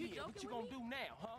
Yeah, what you gonna me? do now, huh?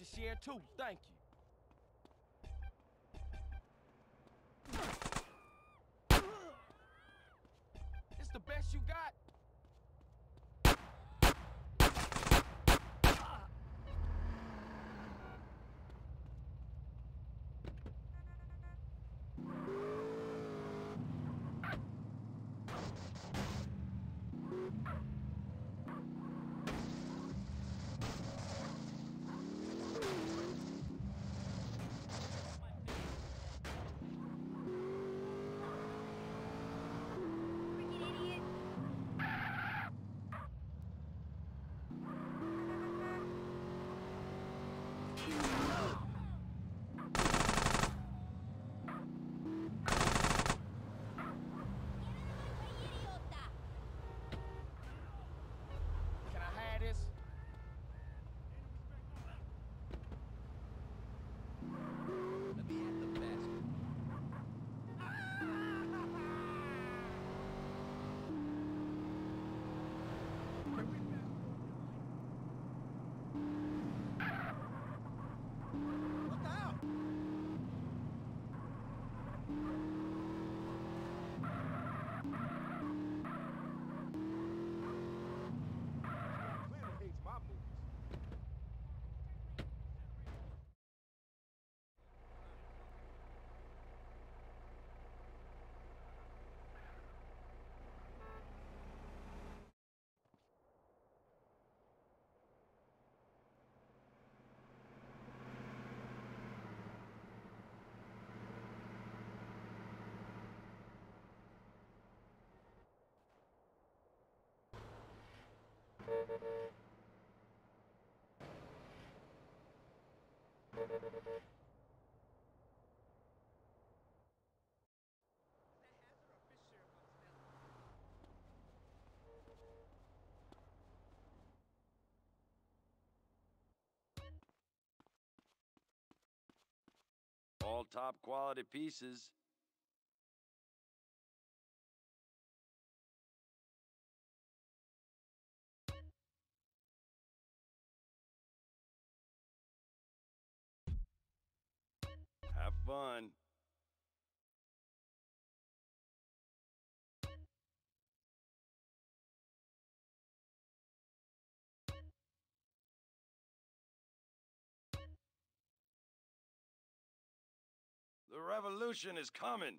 to share too. Thank you. All top quality pieces. fun. The revolution is coming.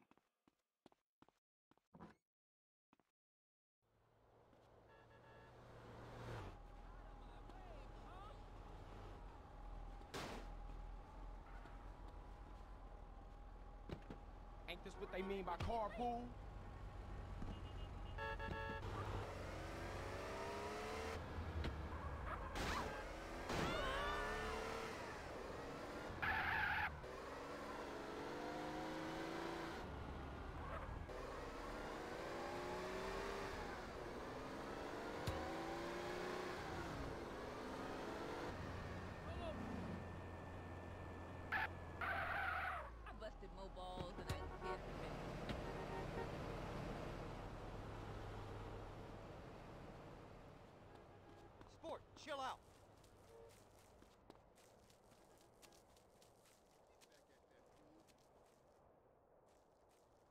What they mean by carpool? I busted more balls can care to remember. Sport, chill out.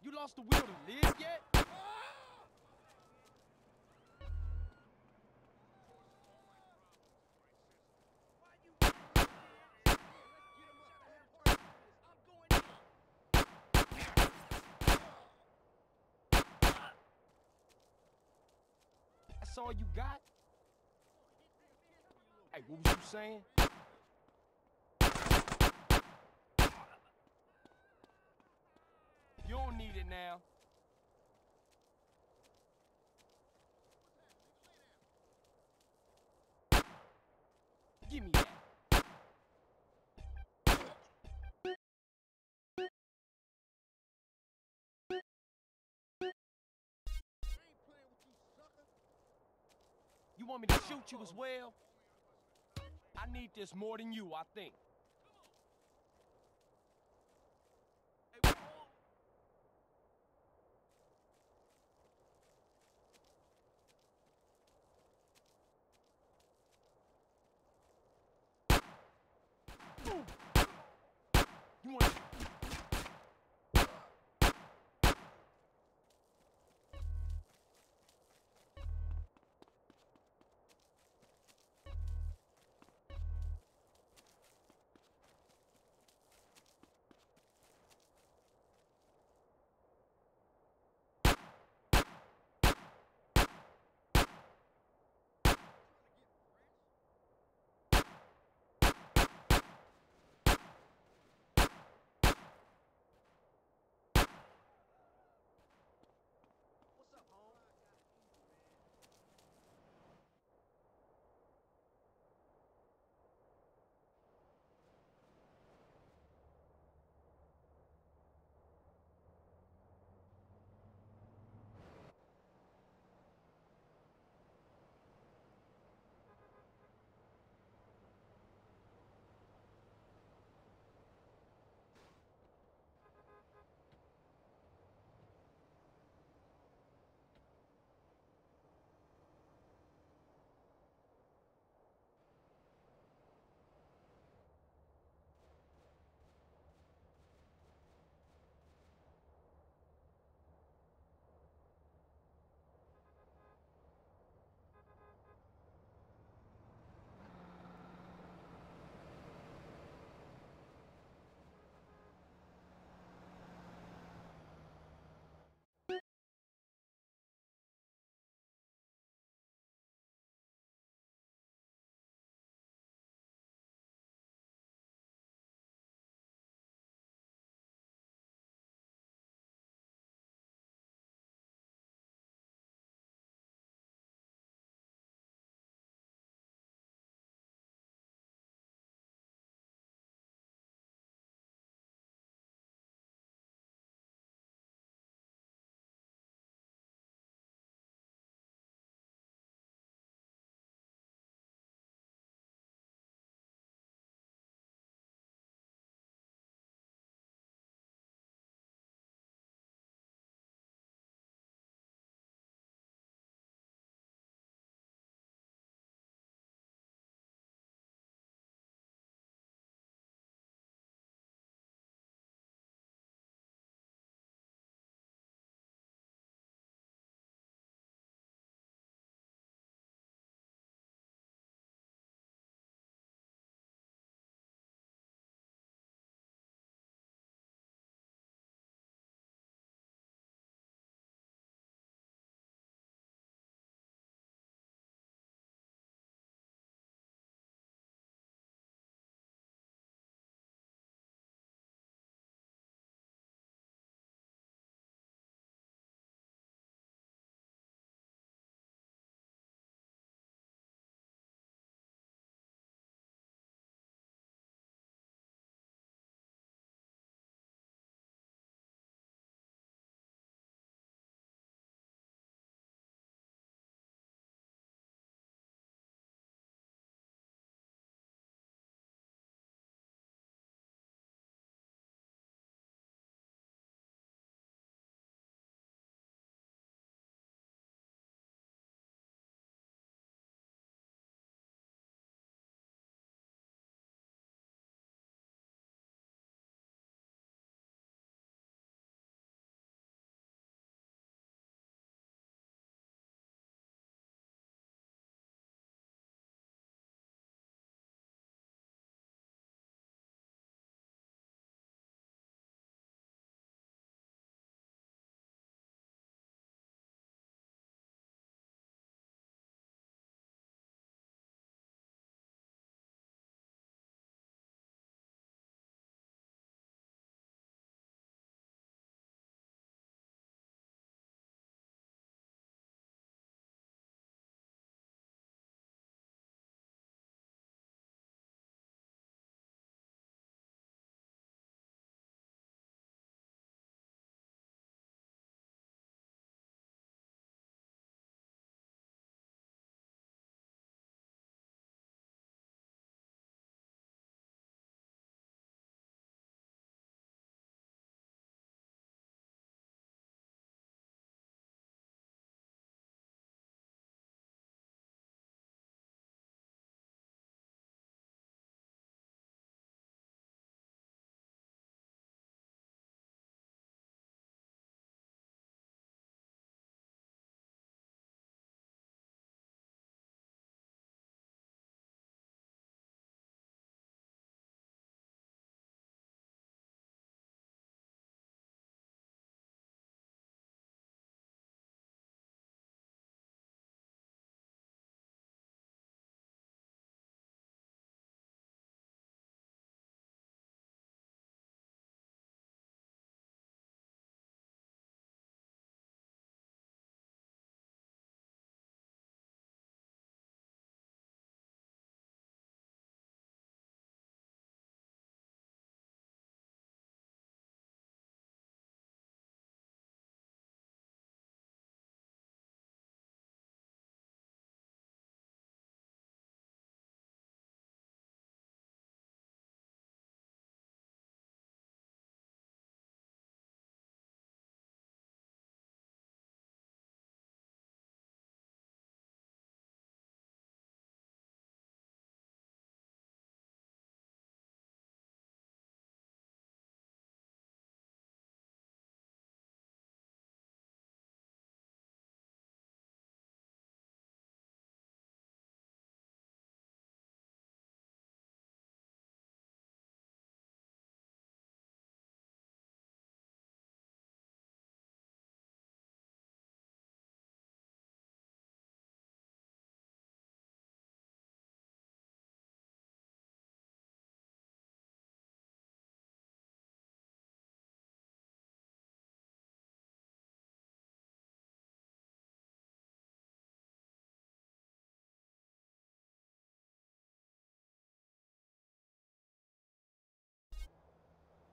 You lost the will to live yet? That's all you got? Hey, what was you saying? You don't need it now. Give me that. You want me to shoot you as well? I need this more than you, I think.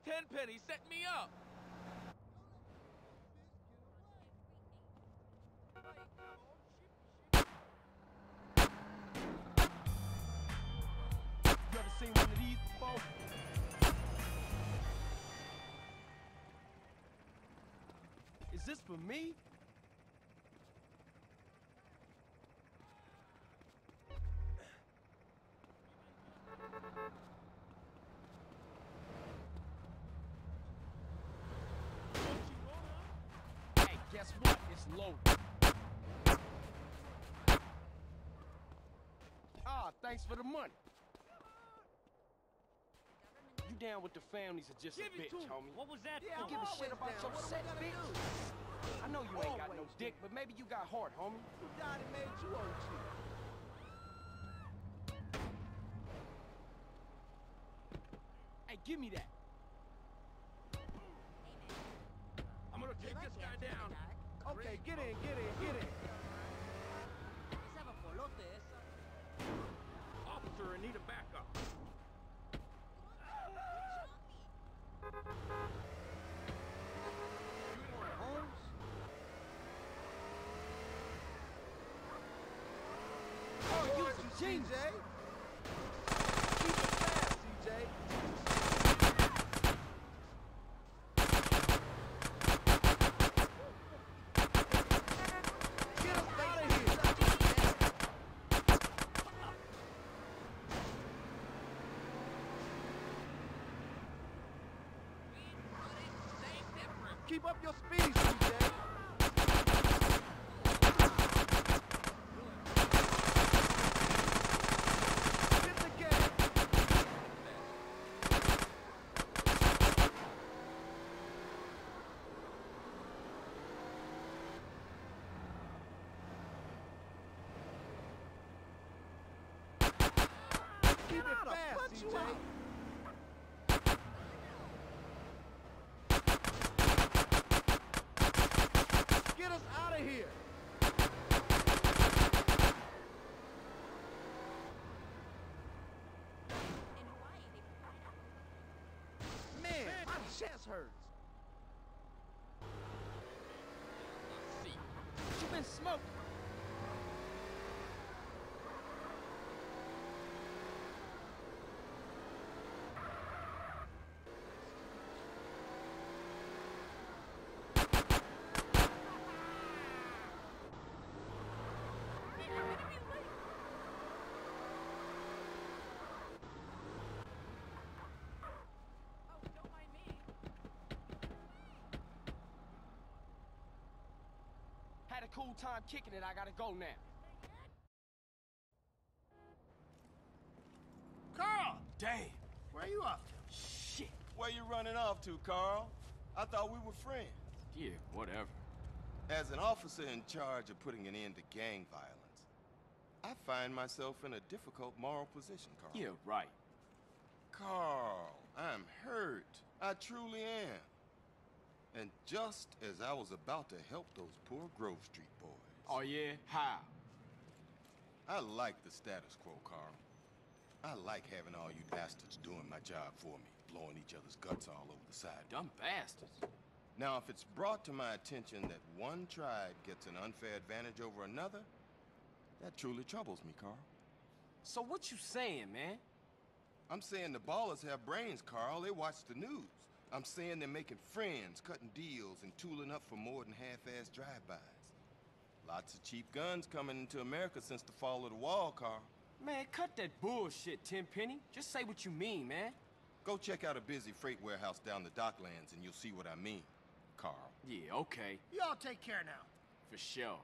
Tenpenny set me up. You ever seen one of these before? Is this for me? Hey, guess what? It's loaded. Ah, thanks for the money. You down with the families are just Give a bitch, to him. homie. What was that You for? give a shit about your set, bitch. I know you ain't got no Always dick, but maybe you got heart, homie. Who died and made you OG? Hey, give me that. I'm gonna take this guy down. Okay, get in, get in, get in. Officer in need of backup. You want Holmes? Oh, you a you, genius. CJ. Keep it fast, CJ. Get us out of here. Keep up your speed, CJ. Hit the gas. Keep it fast, CJ. Get us out of here. Man, my chest hurts. What you been smoking? Cool time kicking it. I gotta go now. Carl, Damn. where are you off to? Shit. Where you running off to, Carl? I thought we were friends. Yeah, whatever. As an officer in charge of putting an end to gang violence, I find myself in a difficult moral position, Carl. Yeah, right. Carl, I'm hurt. I truly am. And just as I was about to help those poor Grove Street boys, Oh, yeah? How? I like the status quo, Carl. I like having all you bastards doing my job for me, blowing each other's guts all over the side. Dumb bastards. Now, if it's brought to my attention that one tribe gets an unfair advantage over another, that truly troubles me, Carl. So what you saying, man? I'm saying the Ballas have brains, Carl. They watch the news. I'm saying they're making friends, cutting deals, and tooling up for more than half-assed drive-bys. Lots of cheap guns coming into America since the fall of the wall, Carl. Man, cut that bullshit, Tenpenny. Just say what you mean, man. Go check out a busy freight warehouse down the docklands and you'll see what I mean, Carl. Yeah, okay. Y'all take care now. For sure.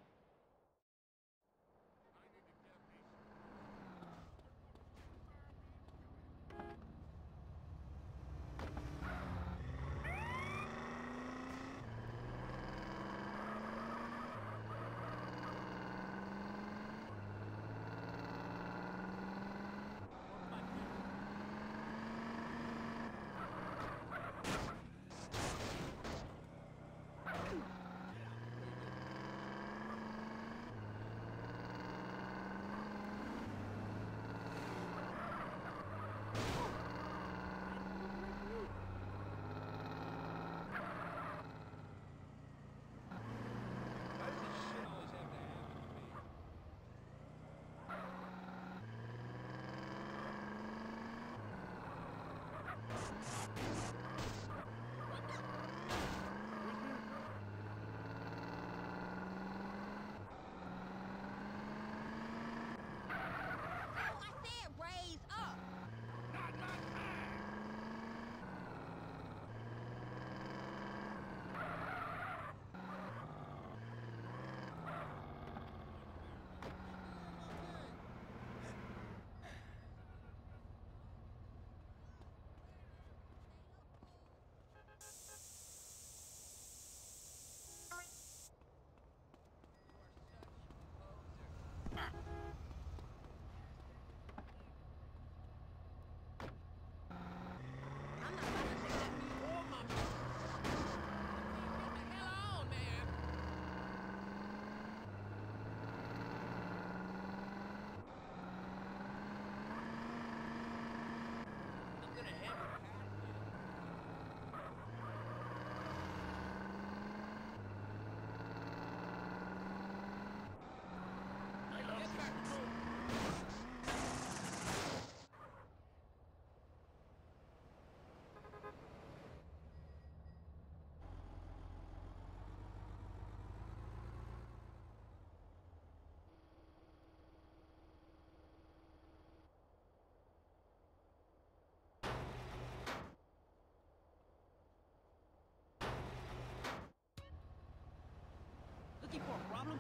problem?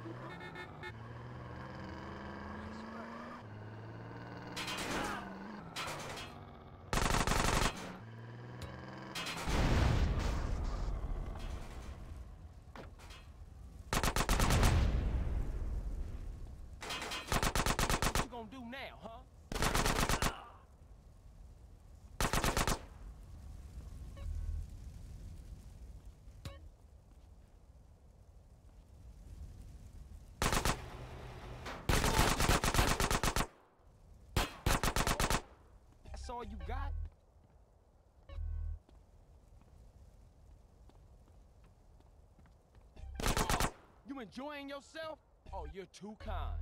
All you got? You enjoying yourself? Oh, you're too kind.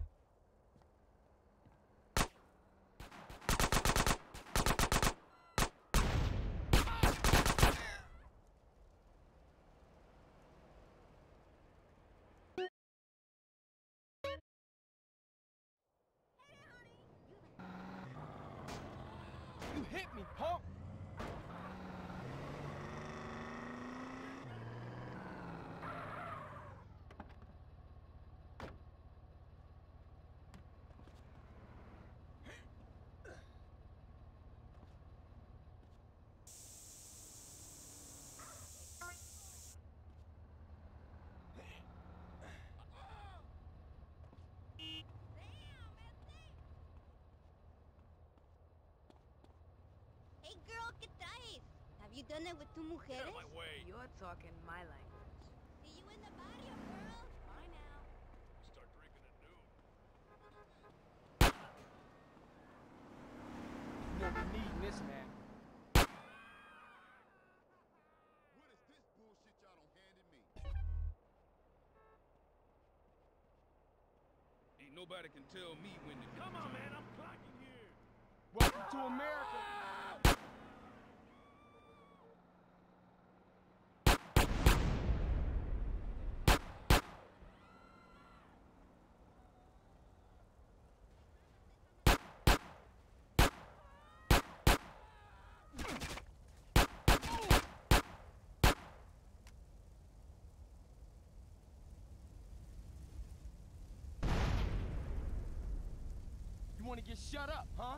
You hit me, punk! Hey girl, ¿qué traes? Have you done it with two mujeres? way. You're talking my language. See you in the barrio, girl. Bye now. Start drinking at noon. You know we need this, man. What is this bullshit y'all done handed me? Ain't nobody can tell me when to Come on, man, I'm clocking here. Welcome to America. Want to get shut up, huh?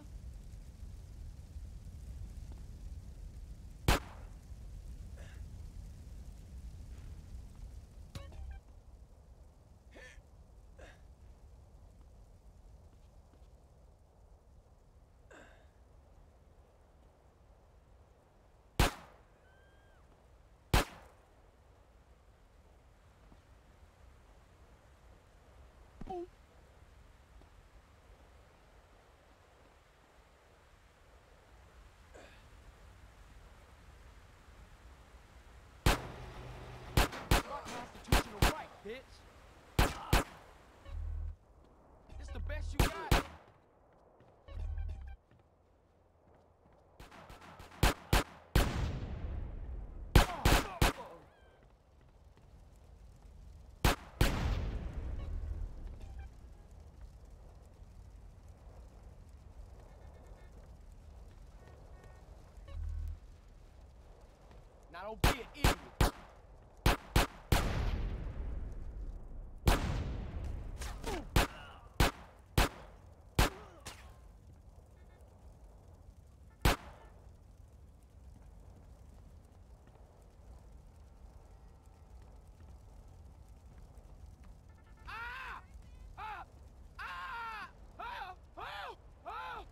Bitch. It's the best you got. Now don't be an idiot. Ah! Ah! Ah! Ah! Ah! Ah!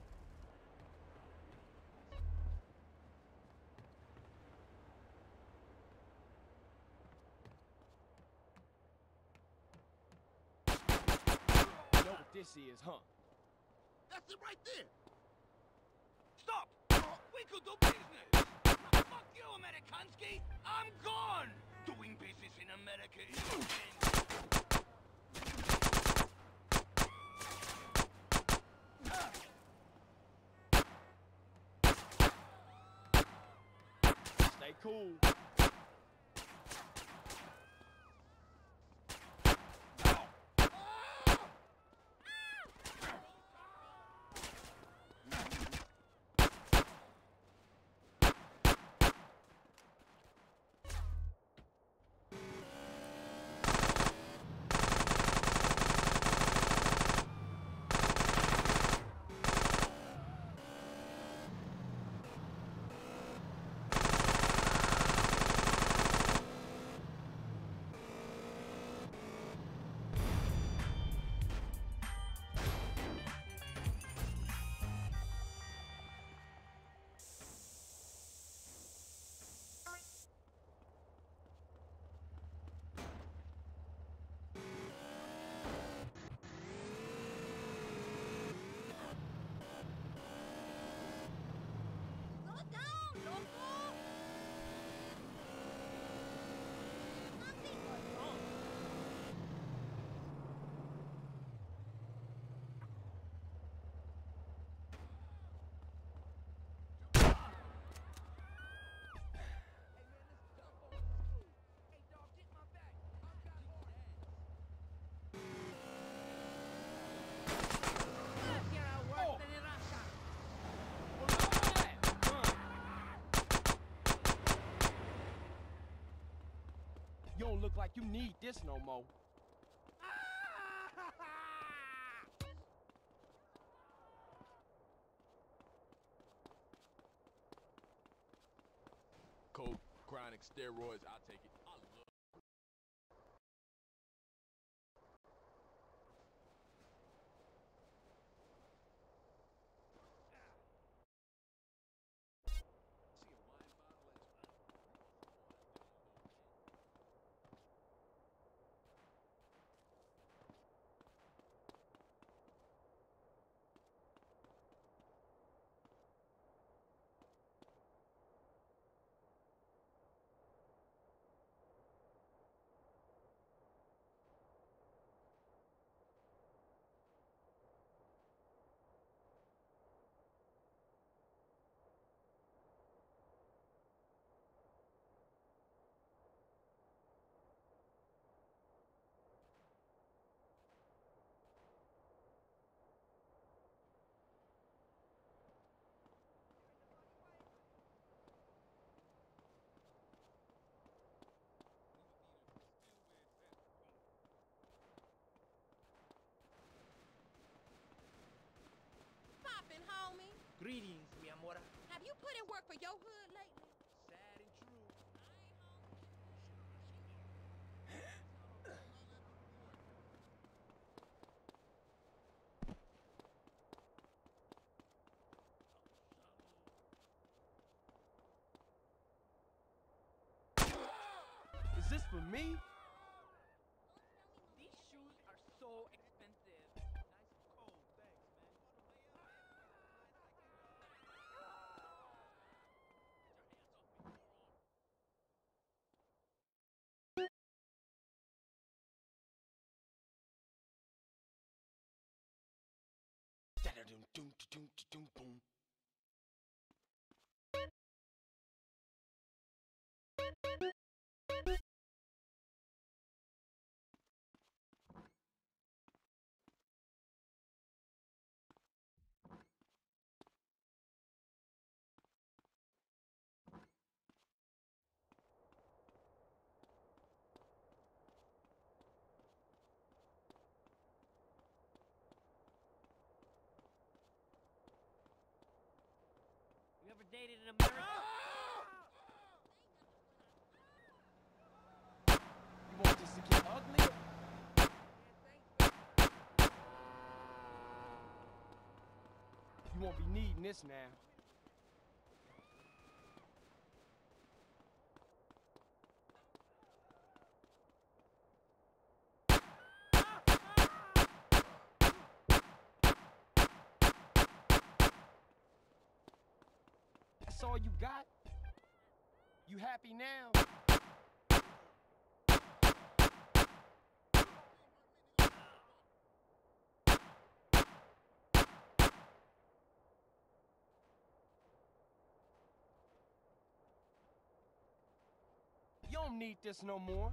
You know what this is, huh? That's it right there. Stop! We could do business! Fuck you, Amerikansky! I'm gone! Doing business in America is cool. Don't look like you need this no more. Coke, chronic, steroids. I love Poppin', homie. Greetings, mi amor. Have you put in work for your hood lately? Sad and true. Is this for me? doom doom doom dated an American? You want this to get ugly? You won't be needing this now. That's all you got? You happy now? You don't need this no more.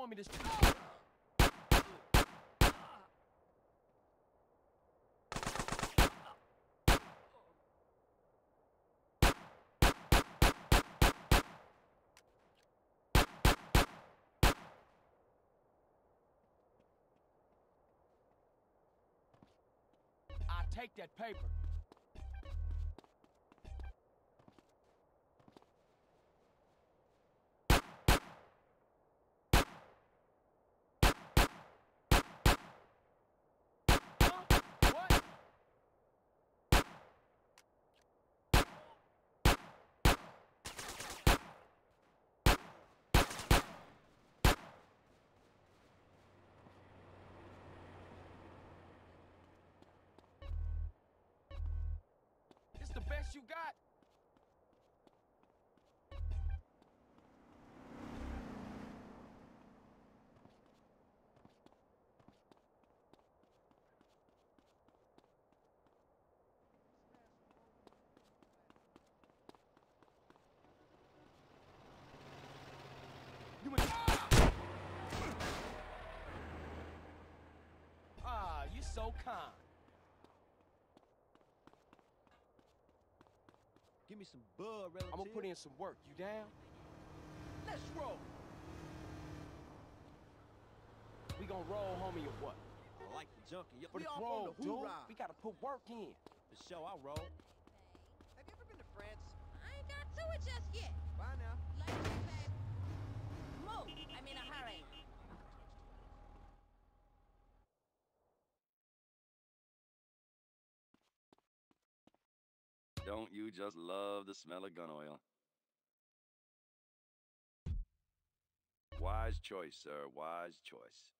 Want me to? I take that paper. This the best you got? Ah, you so kind. Give me some bud, relative. I'm gonna put in some work. You down? Let's roll. We gonna roll, homie, or what? I like the junkie. For we the off roll, on the dude. hoorah. We gotta put work in. For sure, I'll roll. Have you ever been to France? I ain't got to it just yet. Bye now. Later, babe. Move. I'm in a hurry. Don't you just love the smell of gun oil? Wise choice, sir. Wise choice.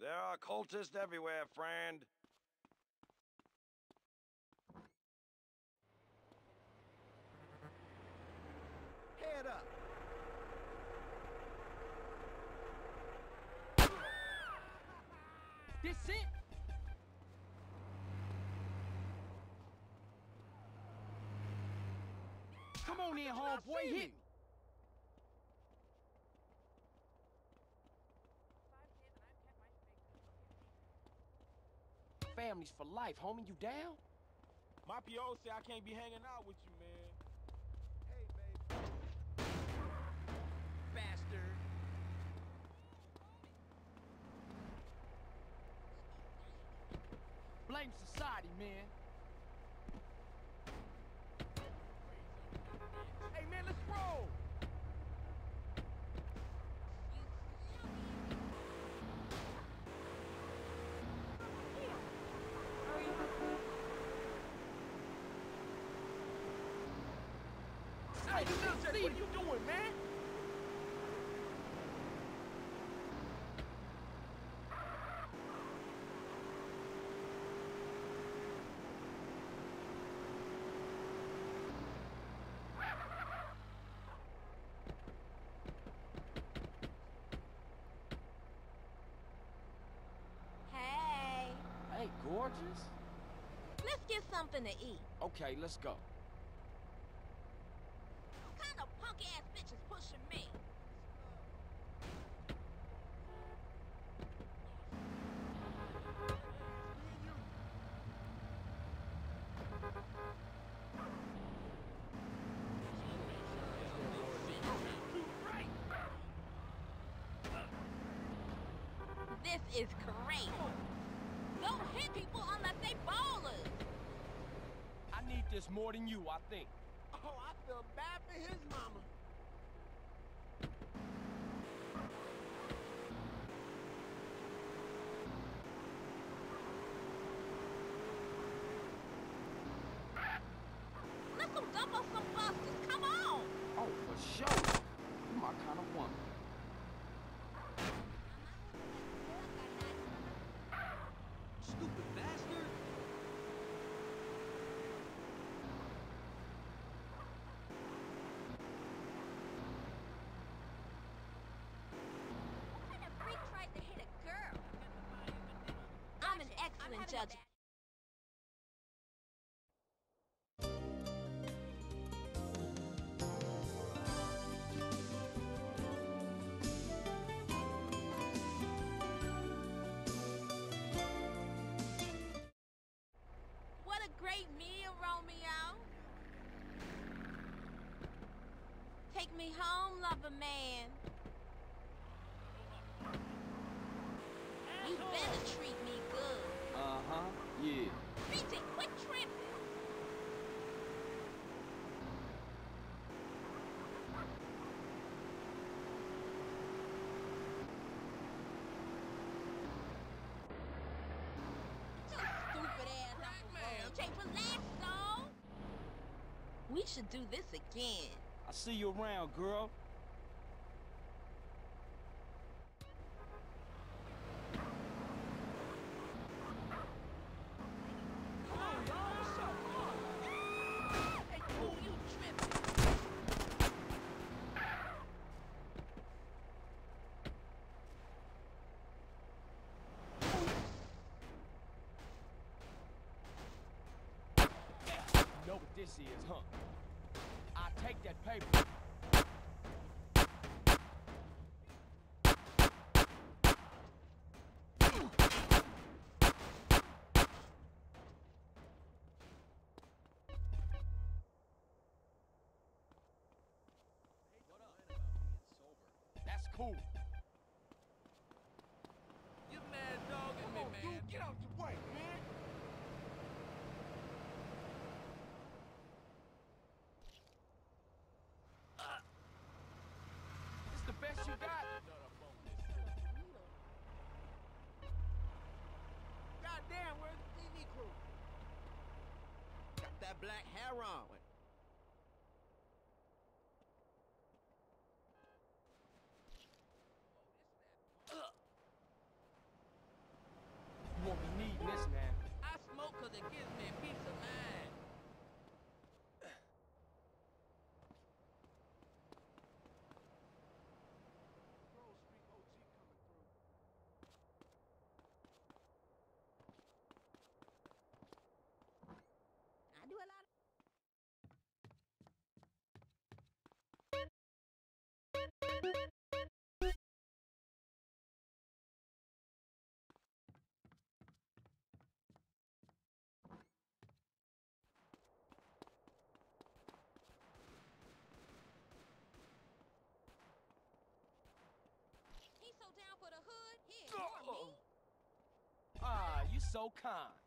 There are cultists everywhere, friend. Head up. This it? Come on in, homeboy. Hit me. Families for life, homie. You down? My PO say I can't be hanging out with you, man. Hey, baby. Bastard. Blame society, man. Hey, man, let's roll. Hey, what are you doing, man? Hey. Hey, gorgeous. Let's get something to eat. Okay, let's go. What kind of punk ass bitch is pushing me? This is great. Don't hit people unless they ballers. I need this more than you, I think. Oh, I feel bad for his mama. Let's go dump some busters. Come on. Oh, for sure. You my kind of woman. Stupid bastard. What kind of freak tried to hit a girl? I'm an judge. What a great meal, Romeo. Take me home, lover man. You better treat me good. Uh-huh. Yeah. BT, quit tripping. Just stupid ass man. Jay, relax, though. We should do this again. I'll see you around, girl. Cool. You mad dogging me, man. Dude, get out the way, man. This the best you got? Goddamn, where's the TV crew? Got that black hair on. You won't be needing this, man. I smoke 'cause it gives me peace of mind. I do a lot of He's so down for the hood. He ignore me. Ah, you so kind.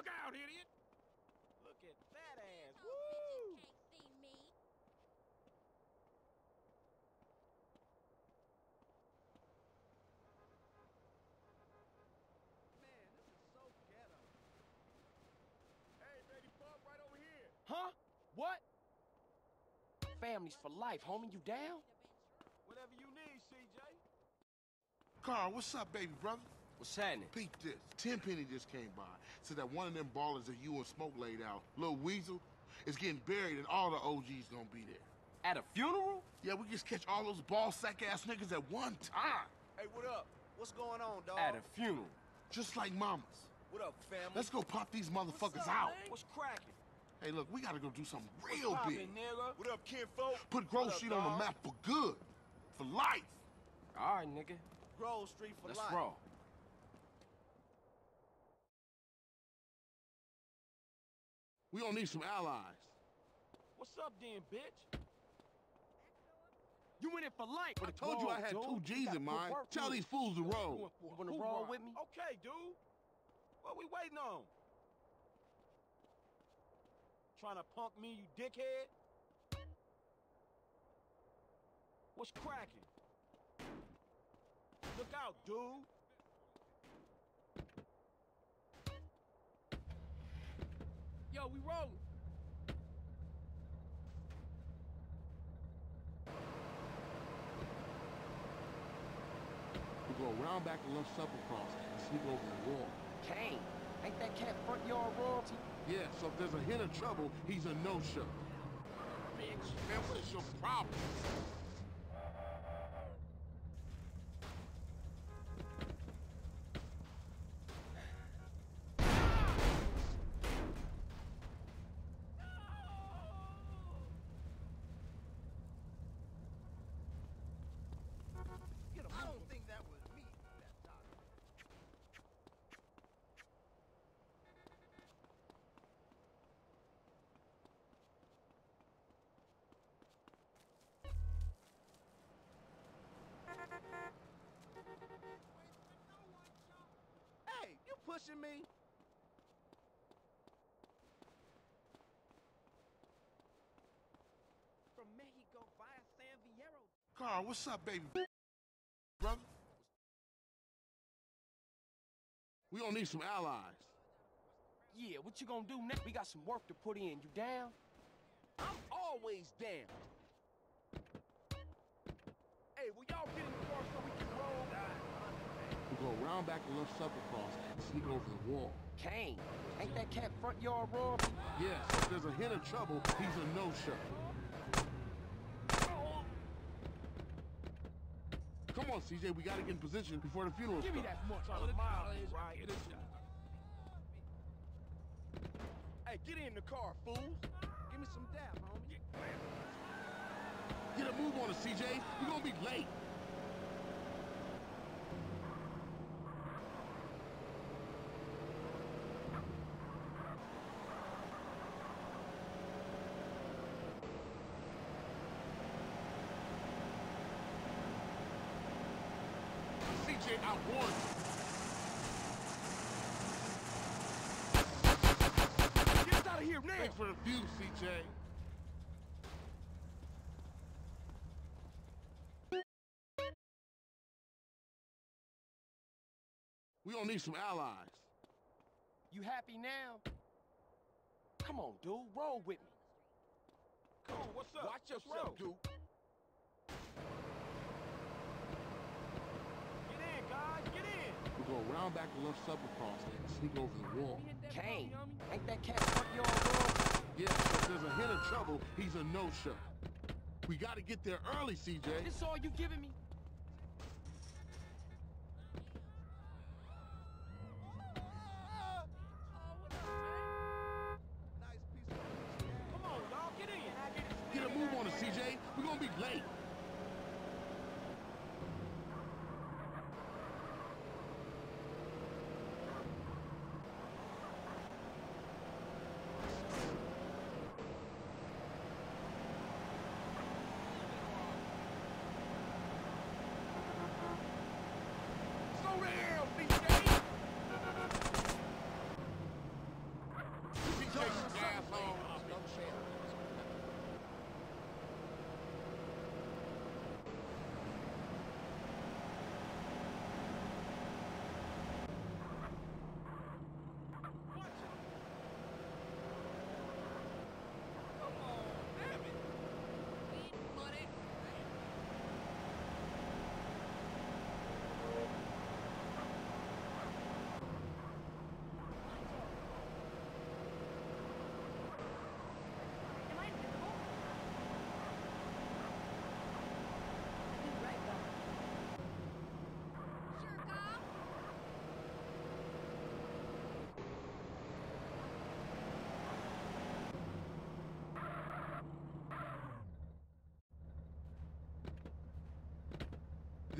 Look out, idiot. Look at that ass. Oh, Those Woo! can't see me. Man, this is so ghetto. Hey, baby, pump right over here. Huh? What? Families for life, homie. You down? Whatever you need, CJ. Carl, what's up, baby brother? What's happening? Peep this. Tenpenny just came by. Said that one of them ballers that you and Smoke laid out, Lil Weasel, is getting buried and all the OGs gonna be there. At a funeral? Yeah, we just catch all those ball sack ass niggas at one time. Hey, what up? What's going on, dog? At a funeral. Just like mamas. What up, family? Let's go pop these motherfuckers What's up, out. man? What's cracking? Hey, look, we gotta go do something real big. nigga? What up, kinfolk? Put Grove What up, Street on the map for good. For life. All right, nigga. Grove Street for Let's life. roll. We gonna need some allies. What's up, then, bitch? You in it for life. I told you I had two G's in mind. Tell these fools to roll. You wanna roll with me? Okay, dude. What we waiting on? Trying to punk me, you dickhead? What's cracking? Look out, dude. Yo, we roll. We go around back to Lunch Supper Cross and sneak over the wall. Kane, ain't that cat front yard royalty? Yeah, so if there's a hint of trouble, he's a no-show. Bitch, man, what is your problem? Pushing me? From Mexico via San Fierro. Carl, what's up, baby? Brother? We gonna need some allies. Yeah, what you gonna do next? We got some work to put in. You down? I'm always down. Hey, will y'all get in the car so we can roll? We go around back to Lunch Supper Cross and sneak over the wall. Kane, ain't that cat front yard royalty? Yes, if there's a hint of trouble, he's a no-show. Come on, CJ, we gotta get in position before the funeral Give me starts. that much. Trying to mile is right. Hey, get in the car, fools. Give me some dap, homie. Get a move on us, CJ. We're gonna be late. CJ out one. Get us out of here now. Thanks for the view, CJ. We gonna need some allies. You happy now? Come on, dude. Roll with me. Cool, what's up? Watch yourself, roll. dude. Get in, guys. Get in. We go around back to Lunch Supper Cross and sneak over the wall. Kane, ain't that cat front yard royalty? Yeah, if there's a hint of trouble, he's a no-show. We gotta get there early, CJ. This all you giving me? Nice piece of Come on, y'all. Get in. Get a move on us, CJ. We're gonna be late. Slow down, BJ. CJ,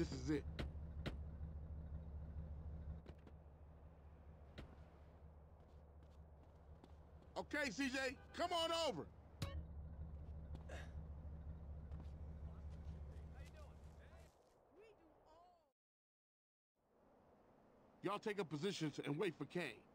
this is it. Okay, CJ, come on over. Y'all take up positions and wait for Kane.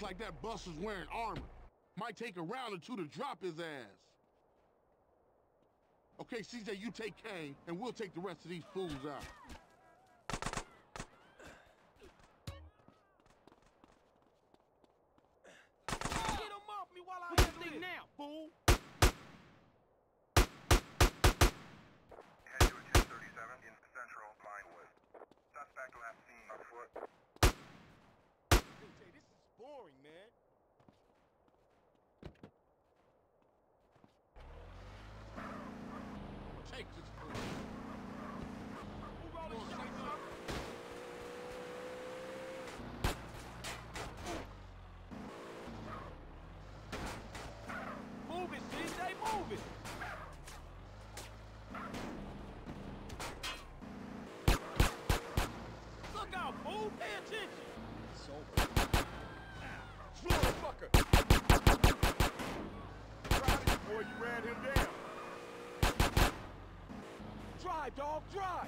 Looks like that buster's wearing armor. Might take a round or two to drop his ass. Okay, CJ, you take Kane, and we'll take the rest of these fools out. Drive, dog, drive.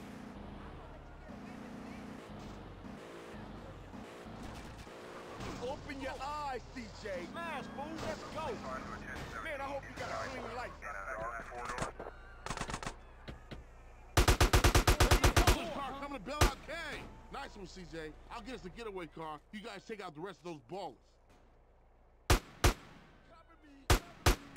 Open your eyes, CJ. Fool. Let's go. Respond to a 1070 Man, I hope you got a clean light. to bail out Kane. Nice one, CJ. I'll get us a getaway car. You guys take out the rest of those ballers. Cover me. Cover me.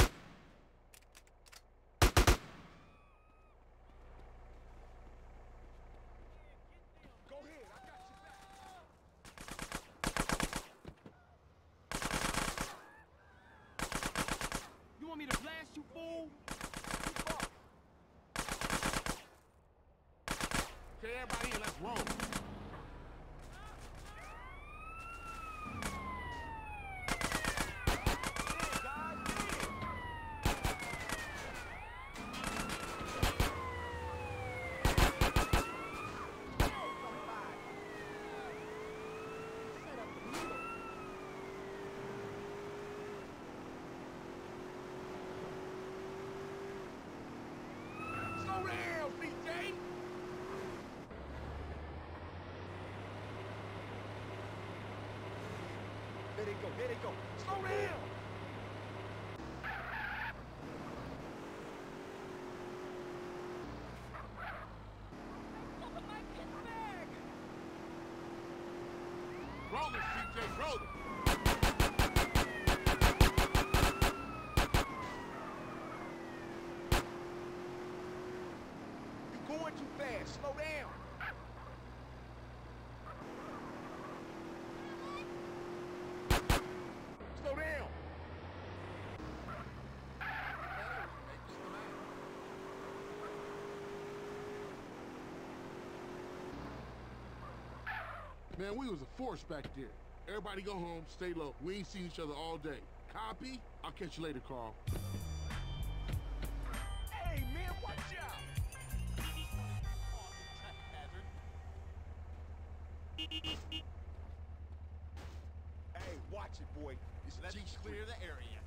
Go ahead. I got your back. You want me to blast you, fool? Keep up. Okay, everybody in, let's roll. Yeah, guys, yeah. Slow down, CJ. There they go, there they go. Slow down! Going too fast. Slow down. Slow down. Man, we was a force back there. Everybody go home, stay low. We ain't seen each other all day. Copy? I'll catch you later, Carl. Hey, man, watch out. Hey, watch it, boy. It's Let's G clear the area.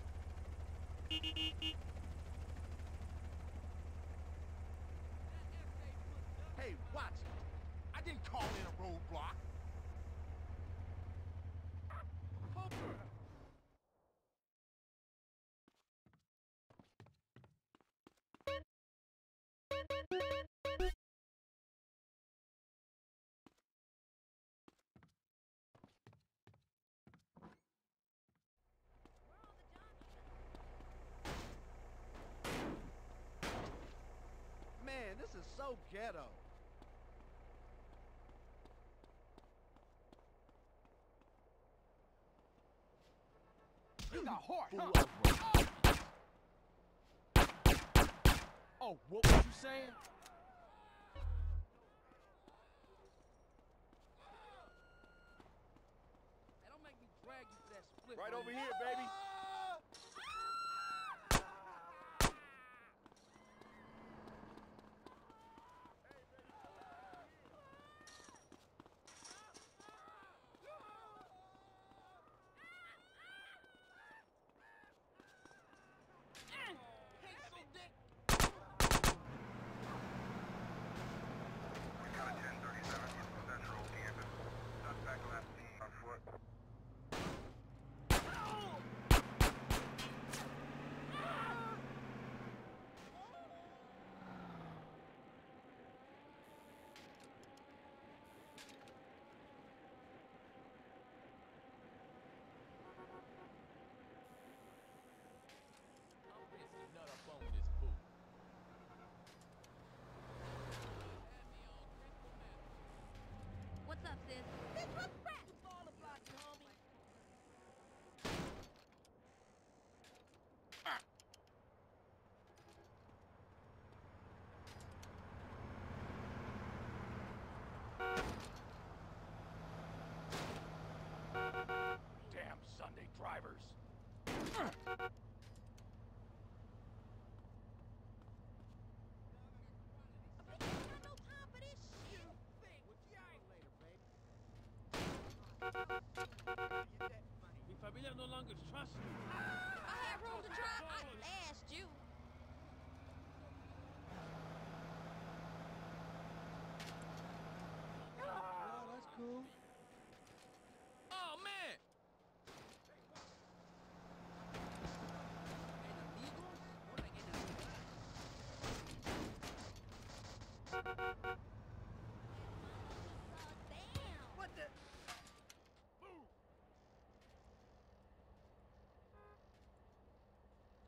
Is so ghetto. You got heart, huh? Oh, what was you saying? Hey, don't make me drag you to that split. Right over here, baby. This shit. Mi familia no longer trusts you. I had room to drive. I asked you. Oh, that's cool. Oh, man! Damn. What the?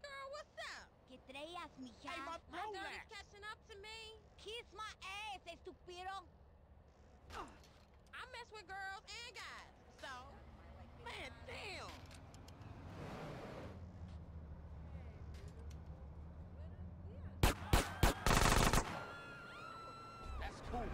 Girl, what's up? ¿Qué traías, mija? Hey, my My catching up to me. Kiss my ass, estúpido. I mess with girls and guys. So, man, damn. That's cool.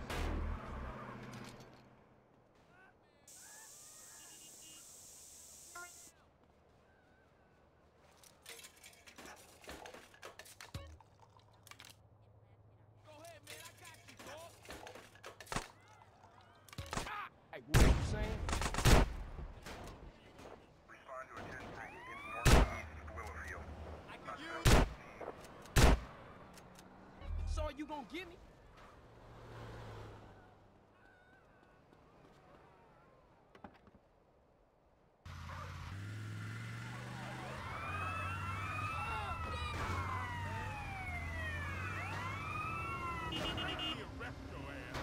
Go ahead, man. I got you, dog. Hey, what you saying? Respond to a 10 it's northeast Willowfield. I can use. So you gonna get me? Arrest your ass.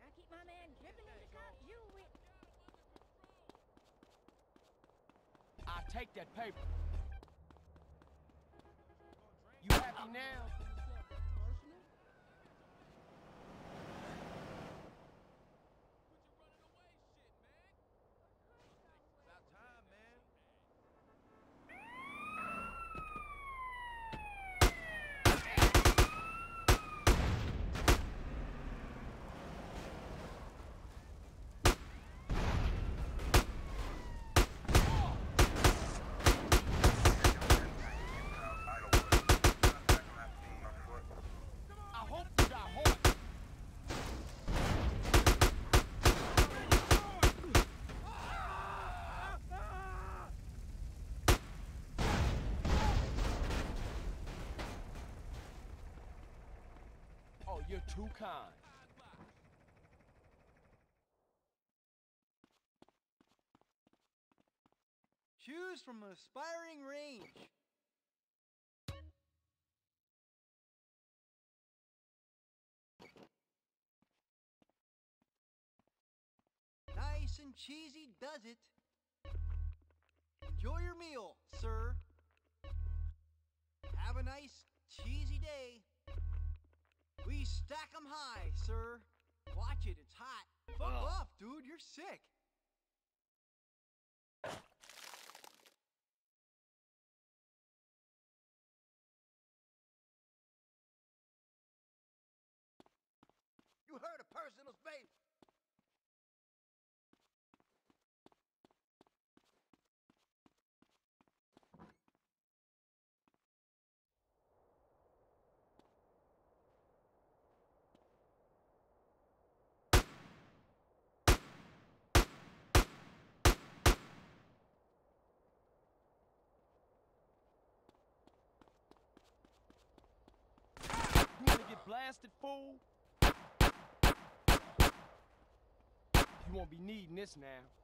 I keep my man dripping in the cup. You with. I'll take that paper. You happy now? About time, man. Idlewood. Suspect last seen on foot. I hope you got heart. You're too kind. Choose from an aspiring range. Nice and cheesy does it. Enjoy your meal, sir. Have a nice, cheesy day. We stack 'em high, sir. Watch it, it's hot. Fuck oh. off, dude, you're sick. You heard of personal space. You wanna get blasted, fool? You won't be needing this now.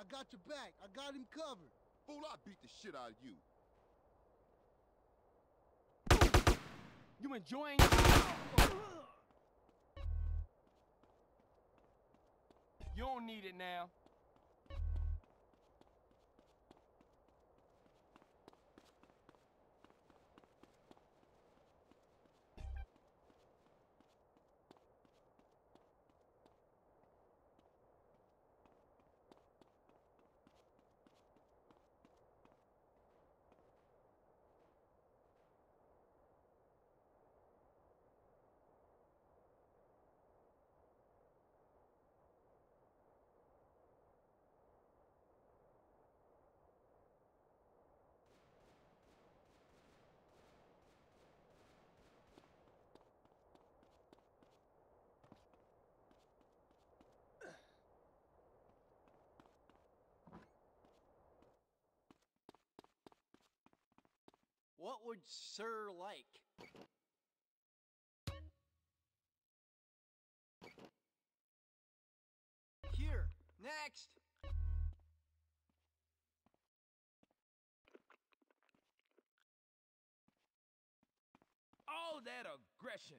I got your back. I got him covered. Fool, I beat the shit out of you. You enjoying You don't need it now. What would Sir like? Here, next. All that aggression.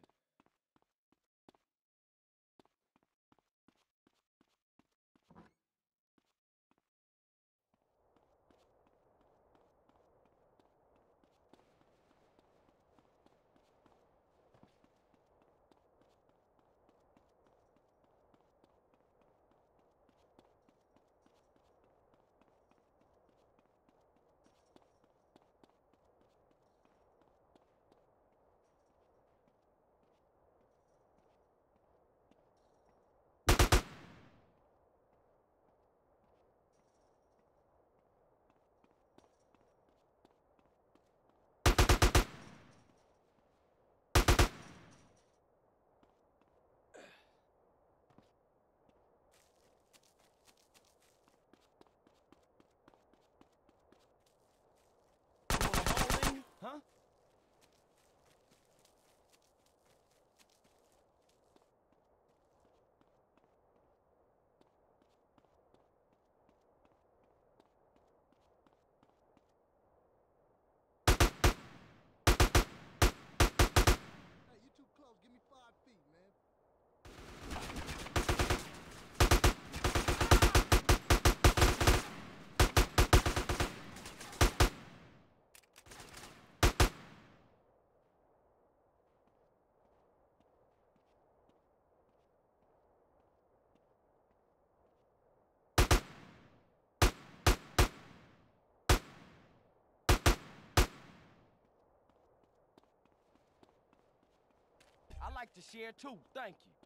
Like to share too, thank you.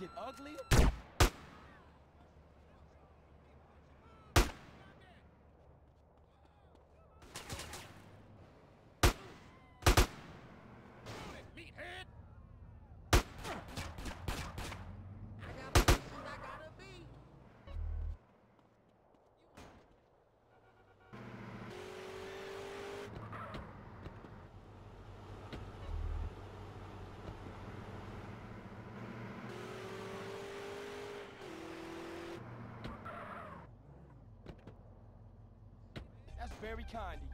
Get uglier? Meathead! I got places I gotta be. That's very kind of you.